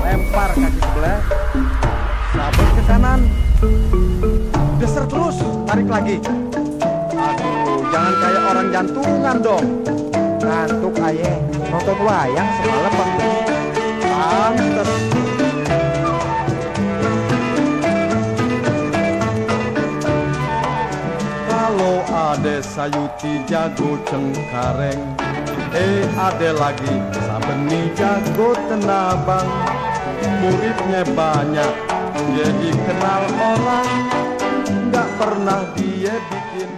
lempar kaki sebelah. Sabun ke kanan. Geser terus tarik lagi. Aduh jangan kayak orang jantungan dong. Ngantuk aye. Nonton wayang semalam bang pantes. Kalau ade sayuti jago cengkareng eh ade lagi. Sabeni jago tenabang muridnya banyak jadi kenal orang. Nggak pernah dia bikin